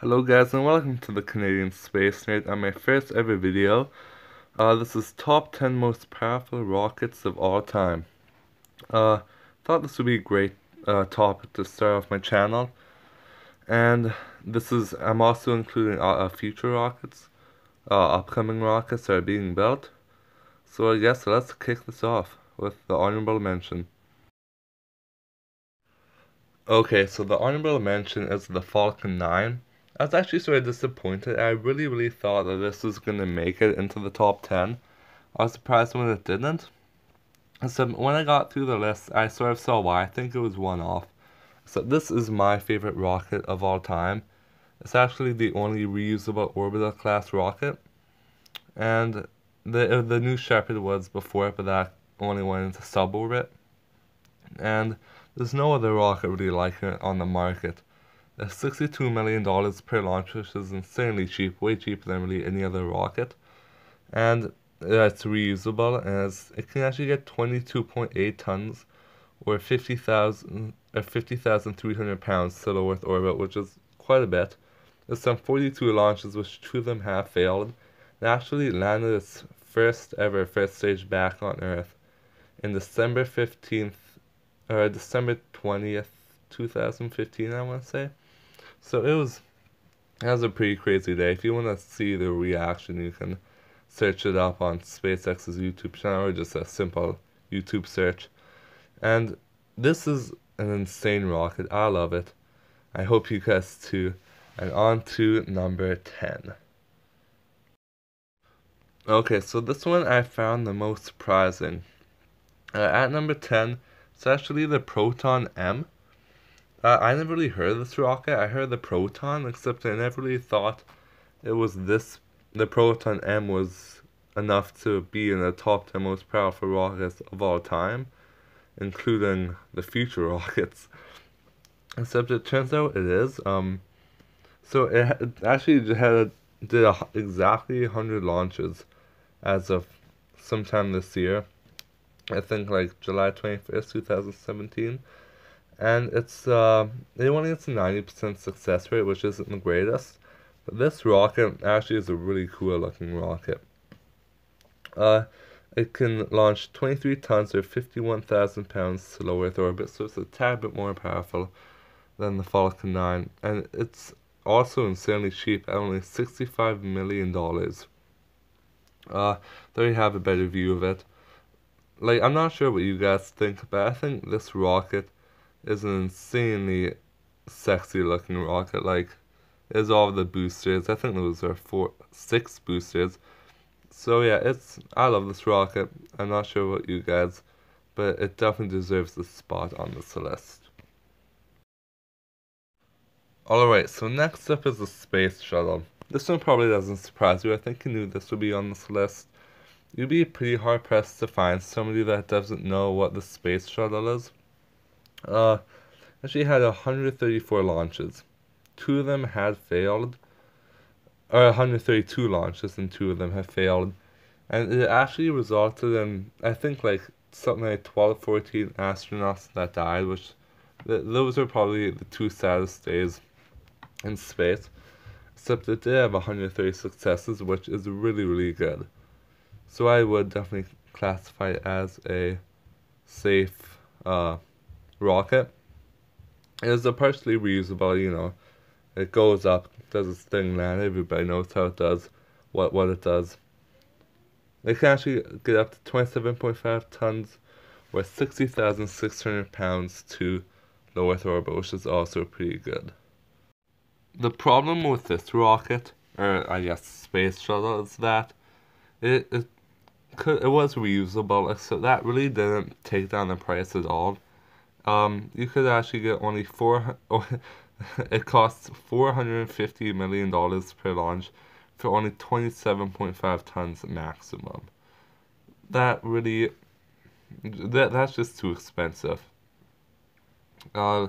Hello guys and welcome to the Canadian Space Nerd and my first ever video. Uh, this is top 10 most powerful rockets of all time. Uh, thought this would be a great uh, topic to start off my channel. And this is, I'm also including uh, future rockets, uh, upcoming rockets that are being built. So I guess let's kick this off with the honorable mention. Okay, so the honorable mention is the Falcon 9. I was actually sort of disappointed. I really, really thought that this was going to make it into the top 10. I was surprised when it didn't. So when I got through the list, I sort of saw why. I think it was one off. So this is my favorite rocket of all time. It's actually the only reusable orbital class rocket. And the uh, the new Shepard was before, it, but that only went into suborbit. And there's no other rocket really like it on the market. $62 million per launch, which is insanely cheap, way cheaper than really any other rocket. And uh, it's reusable, as it can actually get 22.8 tons, or 50,000 or uh, 50,300 pounds to low Earth orbit, which is quite a bit. There's some 42 launches, which two of them have failed. It actually landed its first ever first stage back on Earth in December 15th, or uh, December 20th, 2015, I want to say. So it was it was a pretty crazy day. If you want to see the reaction, you can search it up on SpaceX's YouTube channel or just a simple YouTube search. And this is an insane rocket. I love it. I hope you guys too. And on to number 10. Okay, so this one I found the most surprising. Uh, at number 10, it's actually the Proton M. Uh, I never really heard of this rocket. I heard the Proton, except I never really thought it was this. The Proton M was enough to be in the top 10 most powerful rockets of all time, including the future rockets. Except it turns out it is. Um, so it, it actually had did a, exactly 100 launches as of sometime this year. I think like July 21st, 2017 and it's uh, it only gets a 90% success rate, which isn't the greatest. But this rocket actually is a really cool looking rocket. Uh, it can launch 23 tons or 51,000 pounds to low Earth orbit, so it's a tad bit more powerful than the Falcon 9, and it's also insanely cheap at only $65 million. Uh, there you have a better view of it. Like, I'm not sure what you guys think, but I think this rocket is an insanely sexy looking rocket. Like, is all the boosters. I think those are four, six boosters. So yeah, it's I love this rocket. I'm not sure about you guys, but it definitely deserves a spot on this list. Alright, so next up is the Space Shuttle. This one probably doesn't surprise you. I think you knew this would be on this list. You'd be pretty hard pressed to find somebody that doesn't know what the Space Shuttle is. Uh, actually had 134 launches. Two of them had failed, or 132 launches, and two of them have failed. And it actually resulted in, I think, like something like 12, 14 astronauts that died, which th those are probably the two saddest days in space. Except it did have 130 successes, which is really, really good. So I would definitely classify it as a safe uh, rocket is a partially reusable, you know. It goes up, does its thing, land. Everybody knows how it does, what what it does. It can actually get up to 27.5 tons, or 60,600 pounds to low Earth orbit, which is also pretty good. The problem with this rocket, or I guess space shuttle, is that it it could it was reusable, so that really didn't take down the price at all um, you could actually get only four. it costs four hundred and fifty million dollars per launch for only twenty seven point five tons maximum. That really, that that's just too expensive. Uh,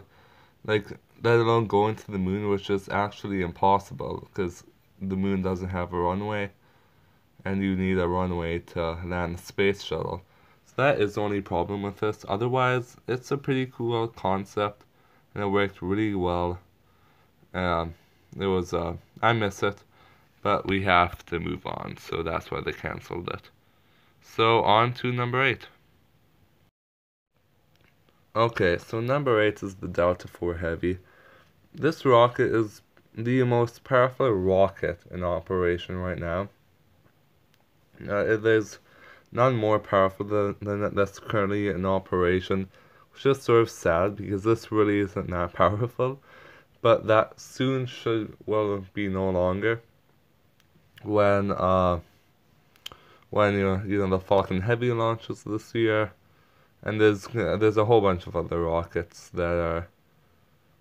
like let alone going to the moon, which is actually impossible because the moon doesn't have a runway, and you need a runway to land a space shuttle that is the only problem with this. Otherwise, it's a pretty cool concept, and it worked really well. Um, It was, uh, I miss it, but we have to move on, so that's why they cancelled it. So on to number 8. Okay, so number 8 is the Delta IV Heavy. This rocket is the most powerful rocket in operation right now. Uh, there's none more powerful than, than that that's currently in operation, which is sort of sad because this really isn't that powerful, but that soon should well be no longer when uh when you know, you know the Falcon Heavy launches this year. And there's there's a whole bunch of other rockets that are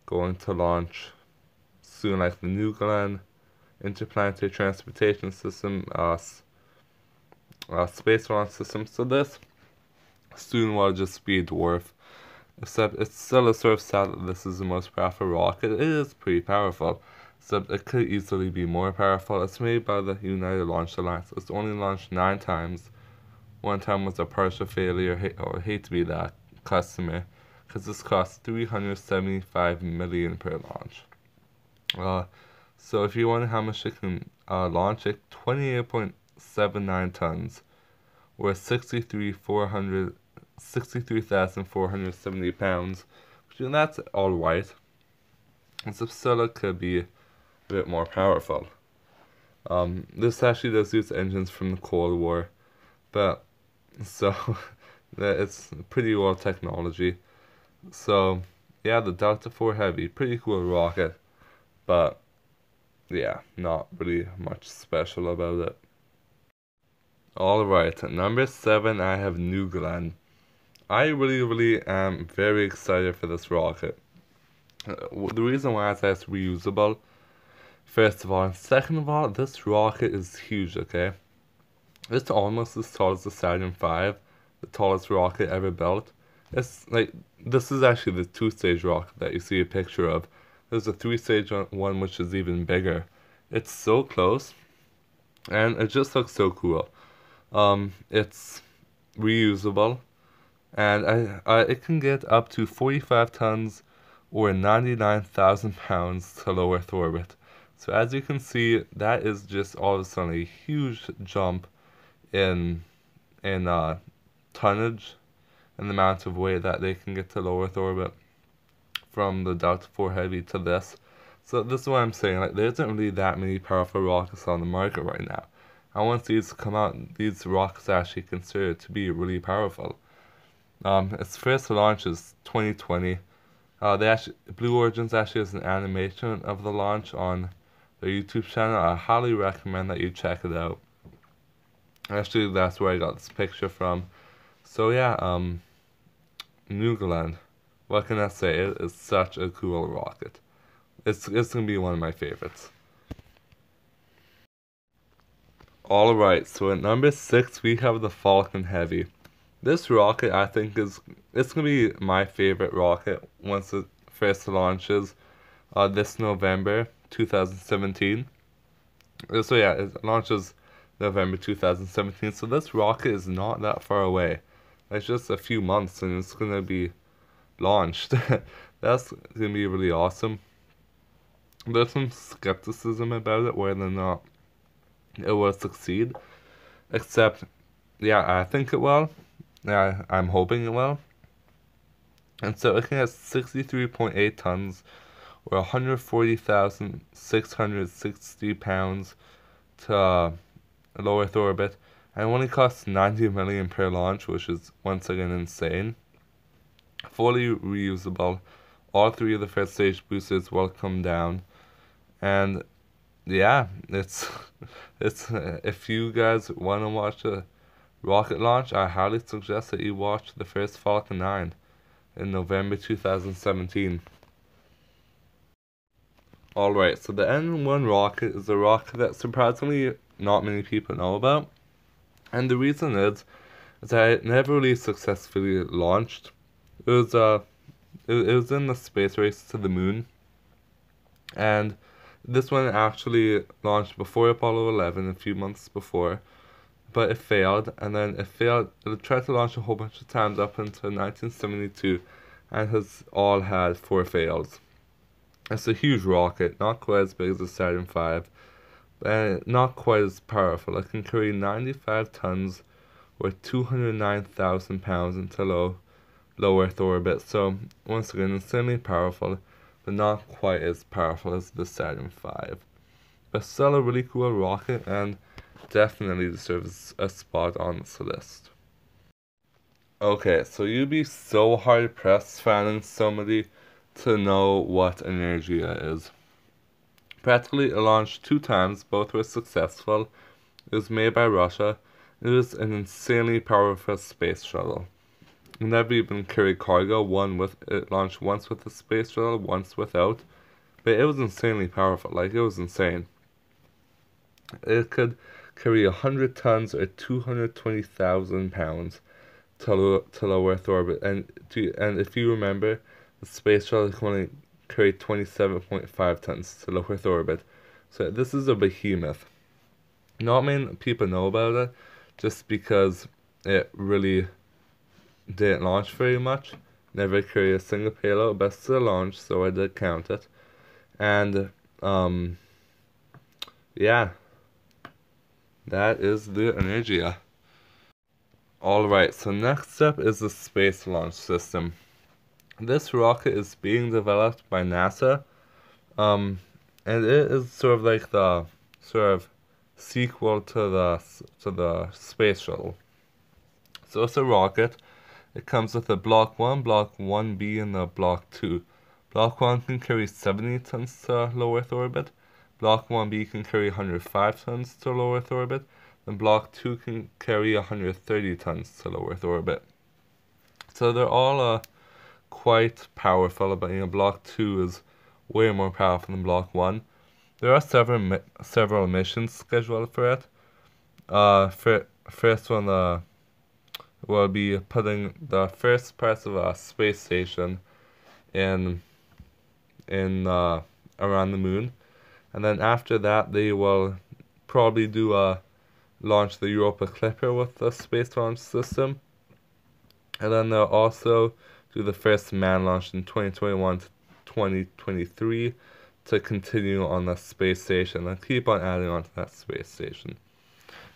going to launch soon, like the New Glenn Interplanetary Transportation System, uh, uh, Space Launch System. So this soon will just be a dwarf. Except it's still a sort of sad that this is the most powerful rocket. It is pretty powerful. Except it could easily be more powerful. It's made by the United Launch Alliance. It's only launched nine times one time was a partial failure, or hate to be that customer, because this costs 375 million per launch. Uh, so if you wonder how much it can uh, launch, it 28.79 tons, or 63,400, 63,470 pounds, which that's all right. And Subsilla could be a bit more powerful. Um, this actually does use engines from the Cold War, but so it's pretty well technology. So yeah, the Delta Four Heavy, pretty cool rocket, but yeah, not really much special about it. Alright, number 7 I have New Glenn. I really really am very excited for this rocket. Uh, the reason why is that it's reusable, first of all, and second of all, this rocket is huge, okay? It's almost as tall as the Saturn V, the tallest rocket ever built. It's like this is actually the two-stage rocket that you see a picture of. There's a three-stage one which is even bigger. It's so close, and it just looks so cool. Um, it's reusable, and I, I it can get up to 45 tons or 99,000 pounds to low Earth orbit. So as you can see, that is just all of a sudden a huge jump in in uh, tonnage and the amount of weight that they can get to low Earth orbit from the Delta IV Heavy to this. So this is what I'm saying, like there isn't really that many powerful rockets on the market right now. And once these come out, these rockets are actually considered to be really powerful. Um, its first launch is 2020. Uh, they actually, Blue Origins actually has an animation of the launch on their YouTube channel. I highly recommend that you check it out. Actually, that's where I got this picture from. So yeah, um, New Glenn. What can I say? It is such a cool rocket. It's it's gonna be one of my favorites. Alright, so at number six we have the Falcon Heavy. This rocket I think is it's gonna be my favorite rocket once it first launches uh, this November 2017. So yeah, it launches November 2017. So this rocket is not that far away. It's just a few months and it's going to be launched. That's going to be really awesome. There's some skepticism about it, whether or not it will succeed. Except, yeah, I think it will. Yeah, I'm hoping it will. And so it can get 63.8 tons or 140,660 pounds to uh, low Earth orbit, and only costs 90 million per launch, which is once again insane. Fully reusable, all three of the first stage boosters will come down, and yeah, it's it's if you guys want to watch a rocket launch, I highly suggest that you watch the first Falcon 9 in November 2017. Alright, so the N1 rocket is a rocket that surprisingly not many people know about. And the reason is, is that it never really successfully launched. It was uh, it, it was in the space race to the moon, and this one actually launched before Apollo 11, a few months before, but it failed, and then it failed. It tried to launch a whole bunch of times up until 1972, and has all had four fails. It's a huge rocket, not quite as big as the Saturn V, and not quite as powerful. It can carry 95 tons or 209,000 pounds into low, low Earth orbit. So, once again, insanely powerful, but not quite as powerful as the Saturn V. But still a really cool rocket and definitely deserves a spot on this list. Okay, so you'd be so hard pressed finding somebody to know what Energia is. Practically it launched two times, both were successful. It was made by Russia. It was an insanely powerful space shuttle. Never even carried cargo, one with it launched once with a space shuttle, once without. But it was insanely powerful, like it was insane. It could carry 100 tons or 220,000 pounds to low, to low Earth orbit. And to, and if you remember, the space shuttle can only carry 27.5 tons to low Earth orbit. So this is a behemoth. Not many people know about it, just because it really didn't launch very much. Never carried a single payload, but still launched, so I did count it. And um, yeah, that is the Energia. Alright, so next up is the Space Launch System. This rocket is being developed by NASA, um, and it is sort of like the sort of sequel to the to the space shuttle. So it's a rocket. It comes with a Block 1, Block 1B, and a Block 2. Block 1 can carry 70 tons to low Earth orbit. Block 1B can carry 105 tons to low Earth orbit and Block 2 can carry 130 tons to low Earth orbit. So they're all uh, quite powerful, but you know, Block 2 is way more powerful than Block 1. There are several mi several missions scheduled for it. Uh, for, first one uh, will be putting the first parts of a space station in in uh, around the moon, and then after that they will probably do a launch the Europa Clipper with the Space Launch System. And then they'll also do the first man launch in 2021 to 2023 to continue on the space station and keep on adding on to that space station.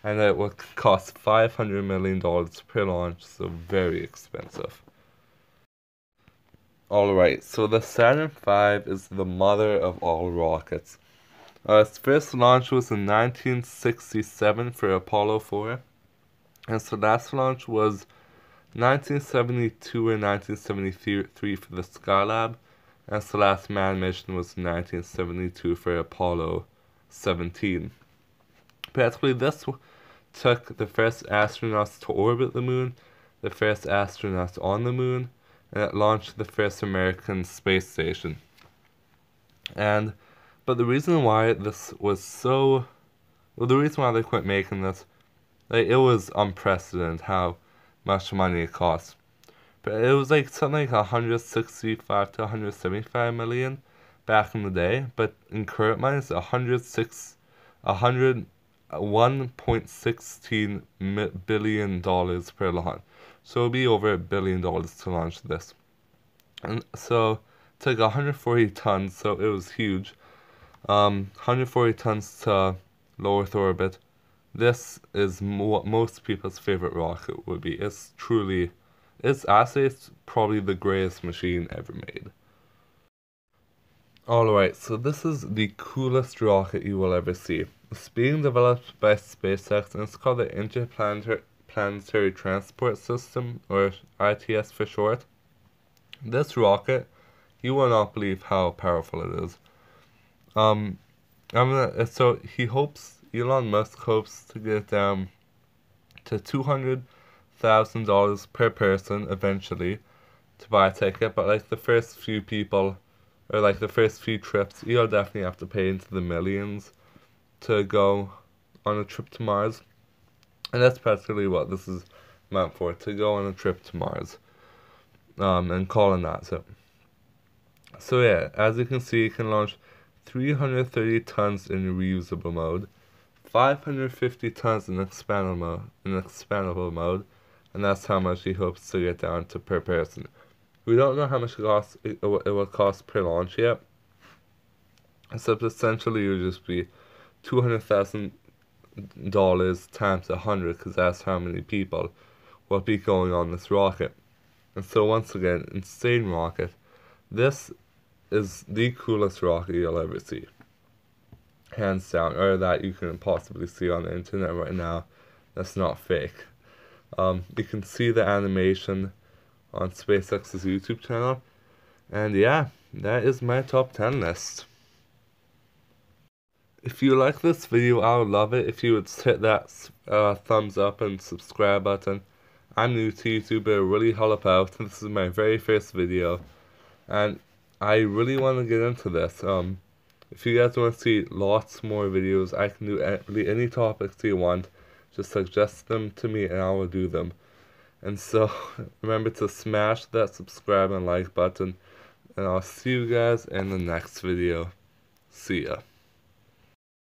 And it will cost $500 million per launch, so very expensive. Alright, so the Saturn V is the mother of all rockets. Uh, its first launch was in 1967 for Apollo 4, and its last launch was 1972 or 1973 for the Skylab, and its last manned mission was 1972 for Apollo 17. Practically, this took the first astronauts to orbit the moon, the first astronauts on the moon, and it launched the first American space station. And but the reason why this was so, well, the reason why they quit making this, like, it was unprecedented how much money it cost. But it was like something like 165 to 175 million back in the day, but in current money it's 106, 100, 1.16 billion dollars per launch. So it'll be over a billion dollars to launch this. And so it took 140 tons, so it was huge um, 140 tons to low Earth orbit. This is what most people's favorite rocket would be. It's truly, it's actually it's probably the greatest machine ever made. Alright, so this is the coolest rocket you will ever see. It's being developed by SpaceX and it's called the Interplanetary Transport System, or ITS for short. This rocket, you will not believe how powerful it is. Um, I'm gonna, so he hopes Elon Musk hopes to get down to two hundred thousand dollars per person eventually to buy a ticket, but like the first few people or like the first few trips, you'll definitely have to pay into the millions to go on a trip to Mars. And that's practically what this is meant for, to go on a trip to Mars. Um, and colonize it. So yeah, as you can see, you can launch 330 tons in reusable mode, 550 tons in expandable in expandable mode, and that's how much he hopes to get down to per person. We don't know how much it, costs, it, it will cost per launch yet, Except essentially it would just be $200,000 times 100 because that's how many people will be going on this rocket. And so once again, insane rocket. This is the coolest rocket you'll ever see. Hands down, or that you can possibly see on the internet right now. That's not fake. Um, you can see the animation on SpaceX's YouTube channel. And yeah, that is my top 10 list. If you like this video, I would love it if you would hit that uh, thumbs up and subscribe button. I'm new to YouTube, but really help out. This is my very first video. And I really want to get into this. Um, if you guys want to see lots more videos, I can do any, any topics you want. Just suggest them to me and I will do them. And so, remember to smash that subscribe and like button. And I'll see you guys in the next video. See ya.